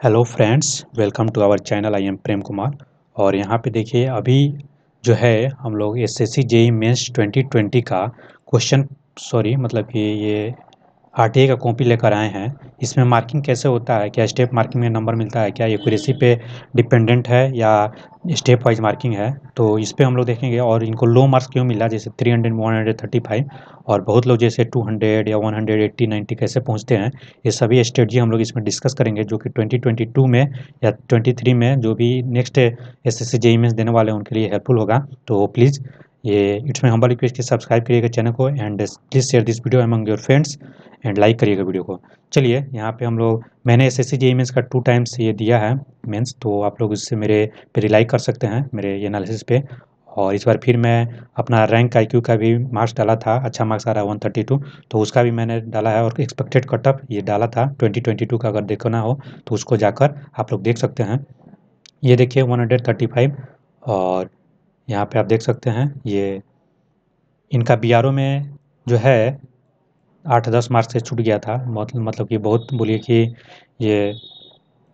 Hello friends welcome to our channel I am Prem Kumar और यहाँ पे देखिए, अभी जो है, हम लोग S S C JE mains twenty का क्वेश्चन सॉरी मतलब कि ये आरटीए का कॉपी लेकर आए हैं। इसमें मार्किंग कैसे होता है? क्या स्टेप मार्किंग में नंबर मिलता है? क्या एक्यूरेसी पे डिपेंडेंट है या स्टेप वाइज मार्किंग है? तो इस पर हम लोग देखेंगे और इनको लो मार्क्स क्यों मिला? जैसे three hundred one hundred thirty five और बहुत लोग जैसे टू हंड्रेड या वन हंड्रेड एट्टी नाइन्टी कैसे पहुँचते हैं, ये सभी स्ट्रेटजी हम लोग इसमें डिस्कस करेंगे जो कि ट्वेंटी ट्वेंटी टू में या ट्वेंटी थ्री में जो भी नेक्स्ट एस एस सी देने वाले हैं, उनके लिए हेल्पफुल होगा। तो प्लीज़ ये इट्स माई हम्बल रिक्वेस्ट कि सब्सक्राइब करिएगा चैनल को and please share this video among your friends and like करिएगा वीडियो को। चलिए, यहाँ पे हम लोग, मैंने एस एस सी का टू टाइम्स ये दिया है मेंस तो आप लोग इससे मेरे पे रिलाई कर सकते हैं, मेरे ये एनालिसिस पे। और इस बार फिर मैं अपना रैंक आईक्यू का भी मार्क्स डाला था अच्छा मार्क्स आ रहा है वन थर्टी टू तो उसका भी मैंने डाला है और एक्सपेक्टेड कटअप ये डाला था ट्वेंटी ट्वेंटी टू का अगर देखना हो तो उसको जाकर आप लोग देख सकते हैं। ये देखिए वन हंड्रेड थर्टी फाइव और यहाँ पे आप देख सकते हैं, ये इनका बीआरओ में जो है, आठ दस मार्च से छूट गया था। मतलब कि बहुत बोलिए कि ये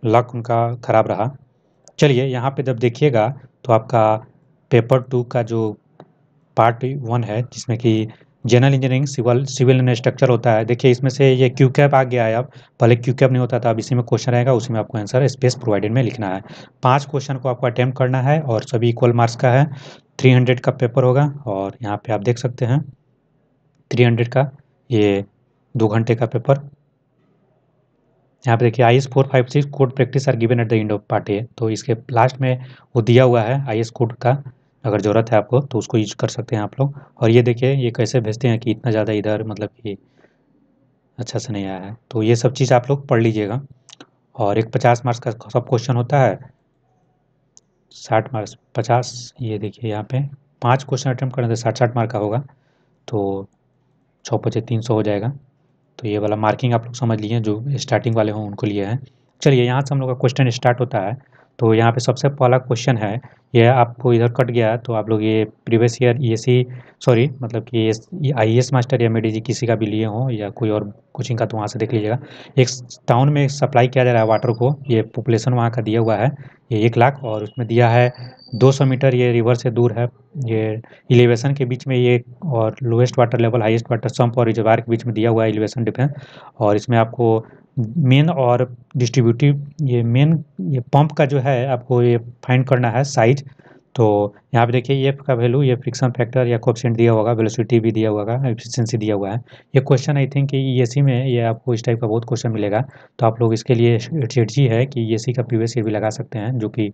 लक उनका ख़राब रहा। चलिए, यहाँ पे जब देखिएगा तो आपका पेपर टू का जो पार्ट वन है, जिसमें कि general engineering civil civil structure होता है। देखिए, इसमें से ये क्यू कैप आ गया है अब। पहले क्यू कैप नहीं होता था, अब इसी में क्वेश्चन रहेगा उसी में आपको आंसर स्पेस प्रोवाइडेड में लिखना है। पाँच क्वेश्चन को आपको अटैम्प्ट करना है और सभी इक्वल मार्क्स का है। थ्री हंड्रेड का पेपर होगा और यहाँ पे आप देख सकते हैं। थ्री हंड्रेड का, ये दो घंटे का पेपर यहाँ पे देखिए I S four five six code practice are given at the end of party तो इसके लास्ट में वो दिया हुआ है आई एस कोड का। अगर ज़रूरत है आपको तो उसको यूज़ कर सकते हैं आप लोग। और ये देखिए, ये कैसे भेजते हैं कि इतना ज़्यादा इधर मतलब कि अच्छा से नहीं आया है। तो ये सब चीज़ आप लोग पढ़ लीजिएगा। और एक पचास मार्क्स का सब क्वेश्चन होता है, साठ मार्क्स, पचास, ये देखिए यहाँ पे, पाँच क्वेश्चन अटैम्प्ट करने से साठ साठ मार्क का होगा। तो छः पचे तीन सौ हो जाएगा। तो ये वाला मार्किंग आप लोग समझ लिए जो स्टार्टिंग वाले हों, उनको लिए हैं। चलिए, यहाँ से हम लोग का क्वेश्चन स्टार्ट होता है। तो यहाँ पे सबसे पहला क्वेश्चन है, ये आपको इधर कट गया तो आप लोग ये प्रीवियस ईयर ई सॉरी मतलब कि आई एस मास्टर या मेडी जी किसी का भी लिए हों या कोई और कोचिंग का तो वहाँ से देख लीजिएगा। एक टाउन में सप्लाई किया जा रहा है वाटर को, ये पॉपुलेशन वहाँ का दिया हुआ है, ये एक लाख और उसमें दिया है 200 मीटर, ये रिवर से दूर है, ये एलिवेशन के बीच में ये और lowest water level highest water sump और रिजर्वायर के बीच में दिया हुआ है एलिवेशन डिफेंस और इसमें आपको मेन और डिस्ट्रीब्यूटिव ये मेन ये पंप का जो है आपको ये फाइंड करना है साइज़ तो यहाँ पे देखिए, ये का वैल्यू ये फ्रिक्शन फैक्टर या कोप्सेंट दिया होगा वेलोसिटी भी दिया होगा एफिशिएंसी दिया हुआ है। ये question I think E S में ये आपको इस टाइप का बहुत क्वेश्चन मिलेगा। तो आप लोग इसके लिए स्ट्रेटजी है कि ई का प्रीवियस ईयर भी लगा सकते हैं, जो कि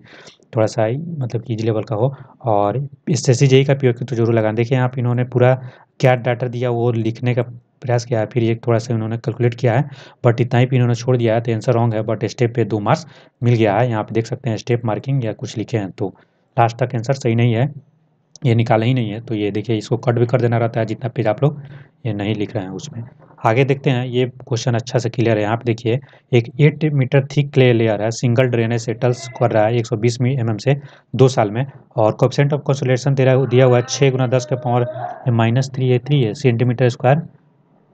थोड़ा सा मतलब कि ईजी लेवल का हो। और एस एस का पी तो ज़रूर लगा देखिए, यहाँ पे इन्होंने पूरा क्या डाटा दिया वो लिखने का प्रयास किया है, फिर एक थोड़ा सा इन्होंने कैलकुलेट किया है बट इतना ही भी इन्होंने छोड़ दिया है तो आंसर रॉन्ग है बट स्टेप पे दो मार्क्स मिल गया है, यहाँ पे देख सकते हैं स्टेप मार्किंग या कुछ लिखे हैं तो लास्ट तक आंसर सही नहीं है, ये निकाला ही नहीं है तो ये देखिए इसको कट भी कर देना रहता है जितना पेज आप लोग ये नहीं लिख रहे हैं उसमें। आगे देखते हैं, ये क्वेश्चन अच्छा से क्लियर है, यहाँ पे देखिए, एक eight metre thick clay layer है सिंगल ड्रेनेज सेटल्स कर रहा है 120 सौ एम mm से दो साल में, और कॉप्सेंट ऑफ़ कंसोलेशन दिया हुआ है छः गुना दस के power minus three A three है सेंटीमीटर स्क्वायर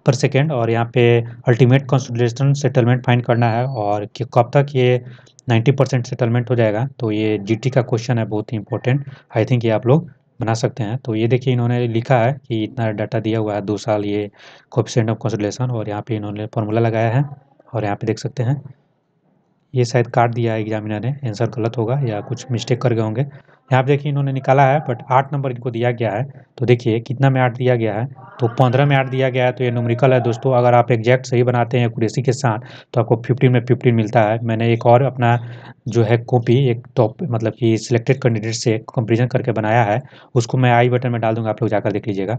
पर सेकेंड और यहाँ पे अल्टीमेट कंसोलिडेशन सेटलमेंट फाइंड करना है और कब तक ये 90 परसेंट सेटलमेंट हो जाएगा तो ये जीटी का क्वेश्चन है, बहुत ही इंपॉर्टेंट आई थिंक ये आप लोग बना सकते हैं। तो ये देखिए इन्होंने लिखा है कि इतना डाटा दिया हुआ है, दो साल ये कोपिसेंट ऑफ़ कंसोलेशन और यहाँ पे इन्होंने फॉर्मूला लगाया है और यहाँ पे देख सकते हैं। ये शायद काट दिया है एग्जामिनर ने आंसर गलत होगा या कुछ मिस्टेक कर गए होंगे। यहाँ देखिए इन्होंने निकाला है बट आठ नंबर इनको दिया गया है। तो देखिए कितना में आठ दिया गया है? तो पंद्रह में आठ दिया गया है तो ये न्यूमरिकल है दोस्तों। अगर आप एग्जैक्ट सही बनाते हैं कुरेसी के साथ तो आपको फिफ्टीन में फिफ्टीन मिलता है। मैंने एक और अपना जो है कॉपी एक टॉप मतलब कि सिलेक्टेड कैंडिडेट से कंपेरिजन करके बनाया है, उसको मैं आई बटन में डाल दूँगा, आप लोग जाकर देख लीजिएगा।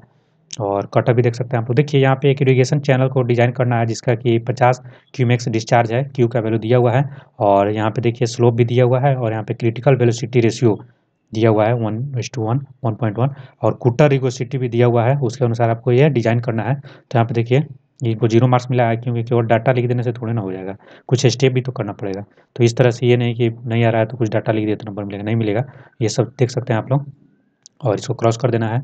और कटर भी देख सकते हैं आप लोग। देखिए, यहाँ पे एक इरीगेशन चैनल को डिज़ाइन करना है, जिसका कि 50 क्यूमेक्स डिस्चार्ज है क्यू का वैल्यू दिया हुआ है। और यहाँ पे देखिए स्लोप भी दिया हुआ है और यहाँ पे क्रिटिकल वेलोसिटी रेशियो दिया हुआ है one S two one one point one और कुटर रिगोसिटी भी दिया हुआ है, उसके अनुसार आपको यह डिज़ाइन करना है। तो यहाँ पे देखिए, इनको ज़ीरो मार्क्स मिला है, क्योंकि केवल डाटा लिख देने से थोड़े ना हो जाएगा। कुछ स्टेप भी तो करना पड़ेगा। तो इस तरह से ये नहीं कि नहीं आ रहा है तो कुछ डाटा लिख दिया तो नंबर मिलेगा, नहीं मिलेगा। ये सब देख सकते हैं आप लोग। और इसको क्रॉस कर देना है।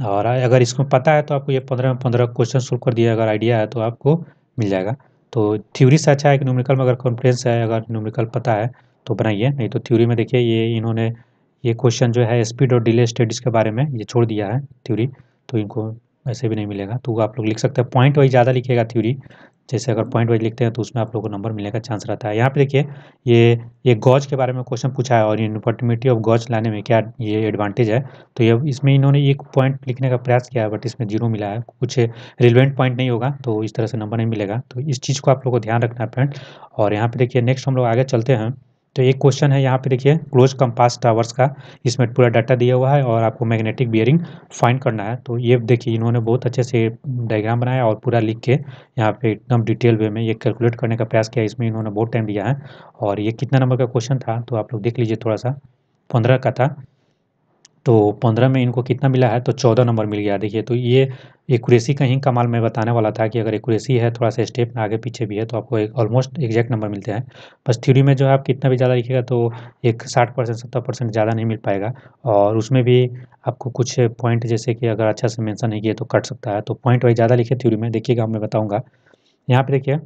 और अगर इसको पता है तो आपको ये पंद्रह में पंद्रह क्वेश्चन सोल्व कर दिया, अगर आइडिया है तो आपको मिल जाएगा। तो थ्योरी से अच्छा है कि न्यूमरिकल में अगर कॉन्फिडेंस है, अगर न्यूमरिकल पता है तो बनाइए, नहीं तो थ्योरी में देखिए ये इन्होंने ये क्वेश्चन जो है स्पीड और डिले स्टडीज़ के बारे में ये छोड़ दिया है थ्योरी तो इनको ऐसे भी नहीं मिलेगा। तो आप लोग लिख सकते हैं। पॉइंट वाइज ज़्यादा लिखेगा थ्योरी। जैसे अगर पॉइंट वाइज लिखते हैं तो उसमें आप लोगों को नंबर मिलने का चांस रहता है। यहाँ पे देखिए, ये ये गॉज के बारे में क्वेश्चन पूछा है और यूनिफॉर्मिटी ऑफ़ गॉज लाने में क्या ये एडवांटेज है? तो ये, इसमें इन्होंने एक पॉइंट लिखने का प्रयास किया है बट इसमें ज़ीरो मिला है। कुछ रिलेवेंट पॉइंट नहीं होगा तो इस तरह से नंबर नहीं मिलेगा। तो इस चीज़ को आप लोग को ध्यान रखना है फ्रेंड और यहाँ पर देखिए नेक्स्ट हम लोग आगे चलते हैं। तो एक क्वेश्चन है यहाँ पे देखिए, क्लोज कंपास टावर्स का, इसमें पूरा डाटा दिया हुआ है और आपको मैग्नेटिक बियरिंग फाइंड करना है। तो ये देखिए, इन्होंने बहुत अच्छे से डायग्राम बनाया और पूरा लिख के यहाँ पे एकदम डिटेल वे में ये कैलकुलेट करने का प्रयास किया, इसमें इन्होंने बहुत टाइम दिया है। और ये कितना नंबर का क्वेश्चन था तो आप लोग देख लीजिए थोड़ा सा, पंद्रह का था। तो पंद्रह में इनको कितना मिला है? तो चौदह नंबर मिल गया। देखिए तो ये एक्यूरेसी का ही कमाल मैं बताने वाला था कि अगर एक्यूरेसी है, थोड़ा सा स्टेप आगे पीछे भी है तो आपको एक ऑलमोस्ट एग्जैक्ट नंबर मिलते हैं। बस थ्योरी में जो है, आप कितना भी ज़्यादा लिखिएगा तो एक साठ परसेंट, सत्तर परसेंट ज़्यादा नहीं मिल पाएगा। और उसमें भी आपको कुछ पॉइंट जैसे कि अगर अच्छा से मैंसन नहीं किया तो कट सकता है। तो पॉइंट वाइज ज़्यादा लिखे थ्योरी में। देखिएगा, मैं बताऊँगा। यहाँ पर देखिए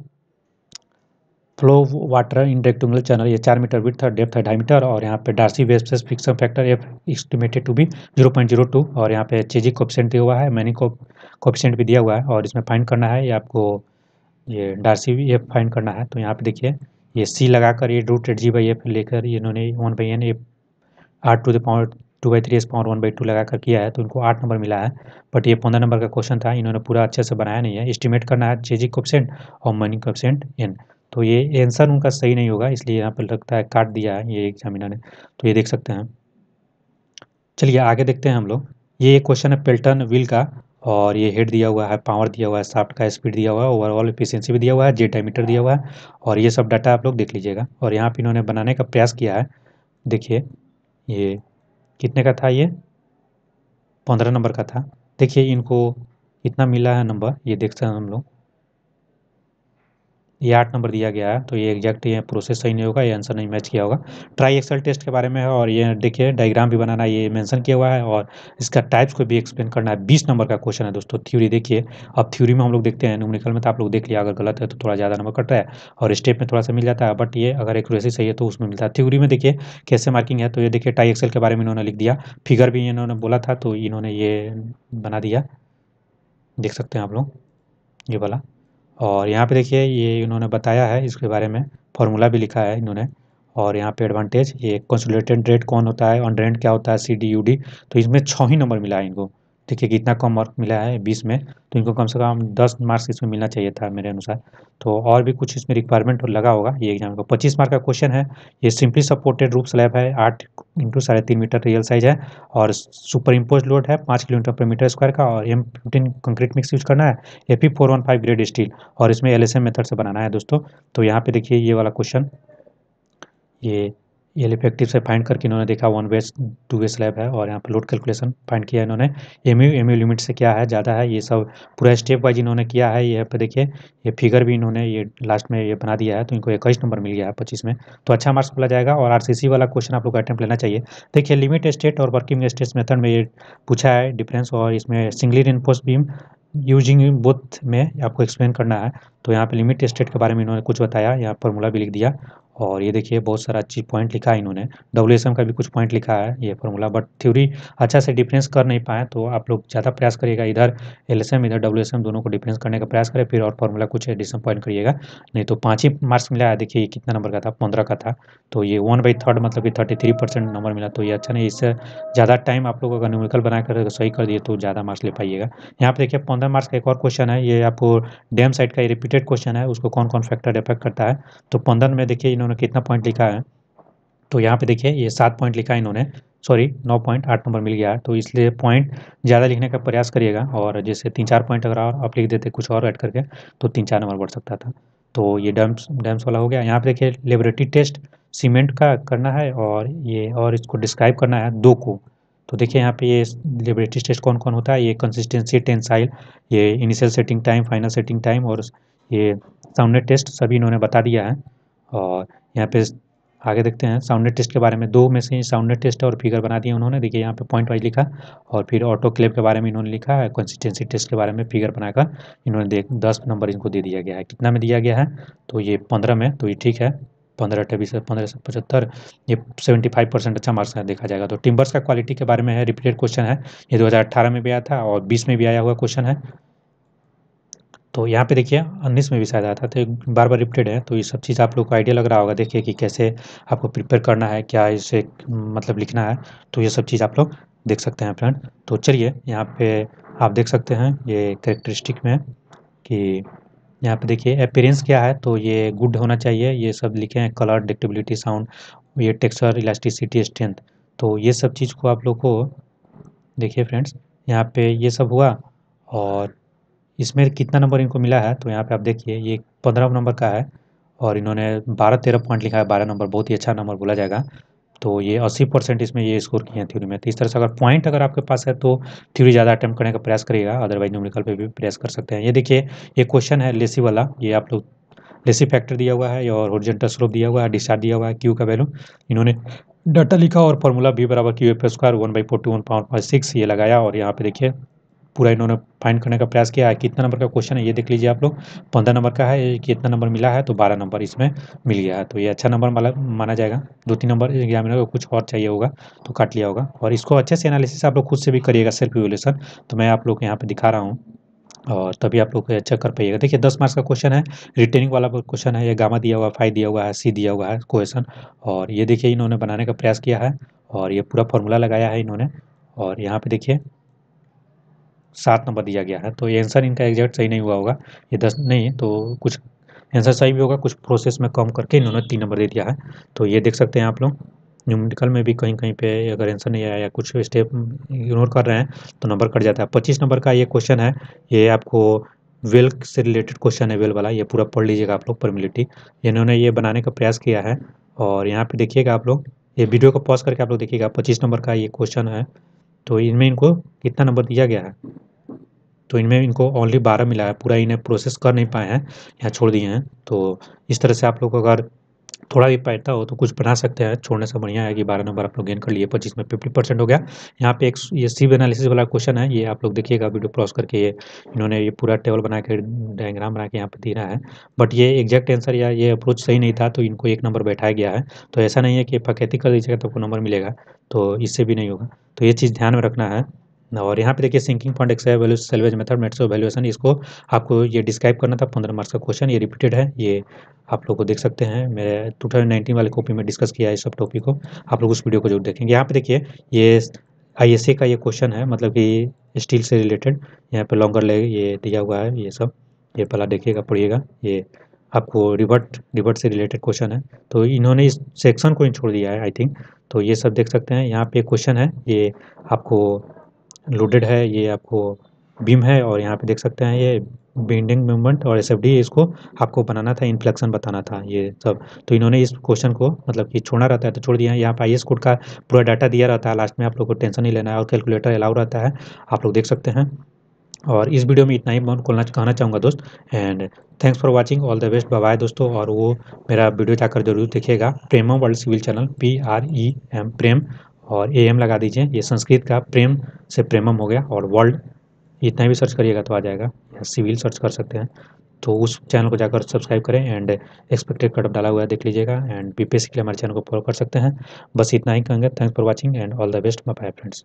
flow water in rectangular channel, ये चार मीटर विथ डेप्थ है ढाई मीटर और यहाँ पे Darcy Weisbach friction factor F estimated to be zero point zero two और यहाँ पे चेजी कोपिसेंट दिया हुआ है मैनी को कोपिसेंट भी दिया हुआ है और इसमें फाइंड करना है, ये आपको ये डार्सी एफ़ फाइंड करना है तो यहाँ पे देखिए, ये सी लगाकर ये root eight G by F लेकर इन्होंने one by N F R to the power two by three S power one by two लगा कर किया है तो इनको आठ नंबर मिला है बट ये पंद्रह नंबर का क्वेश्चन था, इन्होंने पूरा अच्छे से बनाया नहीं है एस्टिमेट करना है चेजी कोपसेंट और मनी कोपसेंट एन तो ये आंसर उनका सही नहीं होगा, इसलिए यहाँ पर लगता है काट दिया है ये एग्जामिनर ने। तो ये देख सकते हैं चलिए आगे देखते हैं हम लोग। ये एक क्वेश्चन है पेल्टन व्हील का, और ये हेड दिया हुआ है पावर दिया हुआ है साफ्ट का स्पीड दिया हुआ है ओवरऑल एफिशिएंसी भी दिया हुआ है जे डायमीटर दिया हुआ है, और ये सब डाटा आप लोग देख लीजिएगा। और यहाँ पे इन्होंने बनाने का प्रयास किया है। देखिए, ये कितने का था ये? पंद्रह नंबर का था। देखिए इनको कितना मिला है नंबर ये देखते हैं हम लोग। ये आठ नंबर दिया गया है तो ये एग्जैक्ट ये प्रोसेस सही नहीं होगा, ये आंसर नहीं मैच किया होगा। ट्राई एक्सल टेस्ट के बारे में है और ये देखिए डायग्राम भी बनाना ये मेंशन किया हुआ है और इसका टाइप्स को भी एक्सप्लेन करना है। बीस नंबर का क्वेश्चन है दोस्तों थ्योरी देखिए। अब थ्योरी में हम लोग देखते हैं न्यूमेरिकल में तो आप लोग देख लिया, अगर गलत है तो थोड़ा ज़्यादा नंबर कट रहा है और स्टेप में थोड़ा सा मिल जाता है बट ये अगर एक्यूरेसी सही है तो उसमें मिलता है। थ्योरी में देखिए, कैसे मार्किंग है तो ये देखिए टाई एक्सल के बारे में इन्होंने लिख दिया। फिगर भी इन्होंने बोला था तो इन्होंने ये बना दिया। देख सकते हैं आप लोग, ये वाला। और यहाँ पे देखिए ये इन्होंने बताया है इसके बारे में, फॉर्मूला भी लिखा है इन्होंने। और यहाँ पे एडवांटेज ये कंसोलिडेटेड रेट कौन होता है ऑन रेंट क्या होता है सी डी यू डी तो इसमें छः ही नंबर मिला है इनको। देखिए कितना कम मार्क मिला है बीस में तो इनको कम से कम दस मार्क्स इसमें मिलना चाहिए था मेरे अनुसार। तो और भी कुछ इसमें रिक्वायरमेंट लगा होगा, ये एग्ज़ाम का। पच्चीस मार्क का क्वेश्चन है, ये सिंपली सपोर्टेड रूप स्लैब है, आठ इंटू साढ़े तीन मीटर रियल साइज़ है और सुपर इम्पोज लोड है पाँच किलोमीटर पर मीटर स्क्वायर का और M fifteen concrete mix use करना है A P four one five grade steel और इसमें एल एस एम मेथड से बनाना है दोस्तों। तो यहाँ पे देखिए ये वाला क्वेश्चन ये एल इफ़ेक्टिव से फाइंड करके इन्होंने देखा one way two way slab है और यहाँ पर लोड कैलकुलेशन फाइंड किया इन्होंने। M U M U limit से क्या है, ज़्यादा है, ये सब पूरा स्टेप वाइज इन्होंने किया है। यहाँ पे देखिए, ये फिगर भी इन्होंने ये लास्ट में ये बना दिया है तो इनको इक्कीस नंबर मिल गया है पच्चीस में। तो अच्छा मार्क्स मिला जाएगा और आरसीसी वाला क्वेश्चन आप लोग अटैम्प्ट लेना चाहिए। देखिए लिमिट स्टेट और वर्किंग स्टेट मेथड में ये पूछा है डिफरेंस और इसमें सिंगली इनपोस बीम यूजिंग बोथ में आपको एक्सप्लेन करना है। तो यहाँ पे लिमिट स्टेट के बारे में इन्होंने कुछ बताया, यहाँ फॉर्मूला भी लिख दिया और ये देखिए बहुत सारा अच्छी पॉइंट लिखा है इन्होंने। डब्ल्यू का भी कुछ पॉइंट लिखा है ये फॉर्मूला बट थ्योरी अच्छा से डिफरेंस कर नहीं पाए तो आप लोग ज़्यादा प्रयास करिएगा इधर एलएसएम इधर डब्ल्यू दोनों को डिफरेंस करने का प्रयास करें, फिर और फॉर्मूला कुछ एडिशन पॉइंट करिएगा। नहीं तो पाँच ही मार्क्स मिला है, देखिए कितना नंबर का था, पंद्रह का था तो ये वन बाई थर्ड मतलब कि थर्टी थ्री परसेंट नंबर मिला तो ये अच्छा नहीं, इससे ज़्यादा टाइम आप लोग अगर न्यूमेरिकल बनाकर सही कर दिए तो ज़्यादा मार्क्स ले पाइएगा। यहाँ पर देखिए पंद्रह मार्क्स का एक और क्वेश्चन है, ये आपको डैम साइड का रिपीटेड क्वेश्चन है, उसको कौन कौन फैक्टर इफ़ेक्ट करता है तो पंद्रह में देखिए इन्होंने कितना पॉइंट लिखा है? तो यहाँ पे देखिए, ये सात पॉइंट लिखा है इन्होंने। सॉरी नौ पॉइंट आठ नंबर मिल गया है। तो इसलिए पॉइंट ज़्यादा लिखने का प्रयास करिएगा और जैसे तीन चार पॉइंट अगर और आप लिख देते कुछ और ऐड करके तो तीन चार नंबर बढ़ सकता था। तो ये डैम्स डैम्स वाला हो गया। यहाँ पे देखिए लेबोरेटरी टेस्ट सीमेंट का करना है और ये और इसको डिस्क्राइब करना है दो को। तो देखिए, यहाँ पे ये लेबोरेटरी टेस्ट कौन कौन होता है? ये कंसिस्टेंसी टेंसाइल ये initial setting time final setting time और ये साउंड टेस्ट सभी इन्होंने बता दिया है। और यहाँ पे आगे देखते हैं साउंड टेस्ट के बारे में। दो में से साउंड टेस्ट और फिगर बना दिया उन्होंने। देखिए, यहाँ पे पॉइंट वाइज लिखा और फिर ऑटो क्लेव के बारे में इन्होंने लिखा है कंसिस्टेंसी टेस्ट के बारे में फिगर बनाकर इन्होंने देख, दस नंबर इनको दे दिया गया है। कितना में दिया गया है? तो ये पंद्रह में तो ये ठीक है। पंद्रह अट्ठाईस, पंद्रह से पचहत्तर, ये सेवेंटी फाइव परसेंट अच्छा मार्क्स है देखा जाएगा। तो टिम्बर्स का क्वालिटी के बारे में है रिपीटेड क्वेश्चन है। ये दो हज़ार अट्ठारह में भी आया था और बीस में भी आया हुआ क्वेश्चन है। तो यहाँ पे देखिए, उन्नीस में भी शायद आया था तो बार बार रिपीटेड है तो ये सब चीज़ आप लोग को आइडिया लग रहा होगा, देखिए कि कैसे आपको प्रिपेयर करना है, क्या इसे मतलब लिखना है तो ये सब चीज़ आप लोग देख सकते हैं फ्रेंड तो चलिए, यहाँ पे आप देख सकते हैं, ये करेक्टरिस्टिक में कि यहाँ पे देखिए अपेरेंस क्या है तो ये गुड होना चाहिए, ये सब लिखे हैं कलर डिक्टेबिलिटी साउंड ये टेक्सचर इलास्टिसिटी स्ट्रेंथ तो ये सब चीज़ को आप लोग को, देखिए फ्रेंड्स यहाँ पे ये सब हुआ, और इसमें कितना नंबर इनको मिला है? तो यहाँ पे आप देखिए, ये पंद्रह नंबर का है और इन्होंने बारह तेरह पॉइंट लिखा है, बारह नंबर बहुत ही अच्छा नंबर बोला जाएगा। तो ये अस्सी परसेंट इसमें ये स्कोर किए हैं थ्योरी में। तो इस तरह से अगर पॉइंट अगर आपके पास है तो थ्योरी ज़्यादा अटैम्प्ट करने का प्रयास करिएगा, अदरवाइज़ न्यूमेरिकल पे भी प्रयास कर सकते हैं। ये देखिए, ये क्वेश्चन है लेसी वाला, ये आप लोग लेसी फैक्टर दिया हुआ है और ओरिजेंटल स्लोप दिया हुआ है, डिस्चार्ज दिया हुआ है क्यू का वैल्यू। इन्होंने डाटा लिखा और फॉर्मूला भी बराबर Q F square one by forty one point six ये लगाया और यहाँ पे देखिए पूरा इन्होंने फाइंड करने का प्रयास किया। है कितना नंबर का क्वेश्चन है, ये देख लीजिए आप लोग। पंद्रह नंबर का है कितना नंबर मिला है तो बारह नंबर इसमें मिल गया है। तो ये अच्छा नंबर माना माना जाएगा। दो तीन नंबर एग्जामिनर को कुछ और चाहिए होगा तो काट लिया होगा। और इसको अच्छे से एनालिसिस आप लोग खुद से भी करिएगा सेल्फ इवोल्यूशन तो मैं आप लोग यहाँ पर दिखा रहा हूँ। और तभी आप लोग अच्छा कर पाइएगा। देखिए, दस मार्क्स का क्वेश्चन है रिटेनिंग वाला क्वेश्चन है, ये गामा दिया हुआ फाइव दिया हुआ है सी दिया हुआ है क्वेश्चन और ये देखिए, इन्होंने बनाने का प्रयास किया है। और ये पूरा फॉर्मूला लगाया है इन्होंने। और यहाँ पे देखिए सात नंबर दिया गया है। तो ये आंसर इनका एग्जैक्ट सही नहीं हुआ होगा, ये दस नहीं है तो कुछ आंसर सही भी होगा, कुछ प्रोसेस में कम करके इन्होंने तीन नंबर दे दिया है। तो ये देख सकते हैं आप लोग न्यूमेरिकल में भी कहीं कहीं पे अगर आंसर नहीं आया या कुछ स्टेप इग्नोर कर रहे हैं तो नंबर कट जाता है। पच्चीस नंबर का ये क्वेश्चन है, ये आपको वेल से रिलेटेड क्वेश्चन है वेल वाला ये पूरा पढ़ लीजिएगा आप लोग परमिलिटी इन्होंने ये बनाने का प्रयास किया है, और यहाँ पे देखिएगा आप लोग, ये वीडियो को पॉज करके आप लोग देखिएगा, पच्चीस नंबर का ये क्वेश्चन है। तो इनमें इनको कितना नंबर दिया गया है? तो इनमें इनको ओनली बारह मिला है। पूरा इन्हें प्रोसेस कर नहीं पाए हैं, यहाँ छोड़ दिए हैं। तो इस तरह से आप लोग अगर थोड़ा भी पैता हो तो कुछ बना सकते हैं। छोड़ने से बढ़िया है कि बारह नंबर आप लोग गेन कर लिए, पच्चीस में फिफ्टी परसेंट हो गया। यहाँ पे एक ये सी एनालिसिस वाला क्वेश्चन है, ये आप लोग देखिएगा वीडियो क्रॉस करके ये इन्होंने ये पूरा टेबल बना के डायग्राम बना के यहाँ पे रहा है। बट ये एग्जैक्ट आंसर या ये अप्रोच सही नहीं था तो इनको एक नंबर बैठाया गया है। तो ऐसा नहीं है कि फकैती कर दीजिएगा तो आपको नंबर मिलेगा तो इससे भी नहीं होगा। तो ये चीज़ ध्यान में रखना है। और यहाँ पे देखिए सिंकिंग फंड एक्सर value salvage method mats valuation इसको आपको ये डिस्क्राइब करना था पंद्रह मार्क्स का क्वेश्चन ये रिपीटेड है, ये आप लोग को देख सकते हैं। मेरे टू वाले कॉपी में डिस्कस किया है इस सब टॉपिक को, आप लोग उस वीडियो को ज़रूर देखेंगे। यहाँ पे देखिए, ये आई का ये क्वेश्चन है मतलब कि स्टील से रिलेटेड यहाँ पे लॉन्गर ले ये दिया हुआ है, ये सब। ये पहला देखिएगा, पढ़िएगा, ये आपको रिवर्ट रिवर्ट से रिलेटेड क्वेश्चन है। तो इन्होंने इस सेक्शन को ही छोड़ दिया है आई थिंक तो ये सब देख सकते हैं। यहाँ पे क्वेश्चन है, ये आपको लोडेड है, ये आपको बीम है और यहाँ पे देख सकते हैं ये बेंडिंग मूवमेंट और एसएफडी इसको आपको बनाना था इन्फ्लेक्शन बताना था ये सब। तो इन्होंने इस क्वेश्चन को मतलब कि छोड़ना रहता है तो छोड़ दिया है। यहाँ पर आईएस कोड का पूरा डाटा दिया रहता है। लास्ट में आप लोग को टेंशन नहीं लेना है और कैलकुलेटर अलाउ रहता है। आप लोग देख सकते हैं। और इस वीडियो में इतना ही। मैं खोलना कहना चाहूँगा दोस्त। And thanks for watching all the best bye दोस्तों। और वो मेरा वीडियो जाकर ज़रूर देखिएगा। Premam world civil channel. P R E M Prem. और ए एम लगा दीजिए। ये संस्कृत का प्रेम से प्रेमम हो गया। और वर्ल्ड। इतना भी सर्च करिएगा तो आ जाएगा। या सिविल सर्च कर सकते हैं। तो उस चैनल को जाकर सब्सक्राइब करें। एंड एक्सपेक्टेड कटअप डाला हुआ है। देख लीजिएगा। एंड पीपीएससी के लिए हमारे चैनल को फॉलो कर सकते हैं। बस इतना ही कहेंगे। Thanks for watching and all the best my friends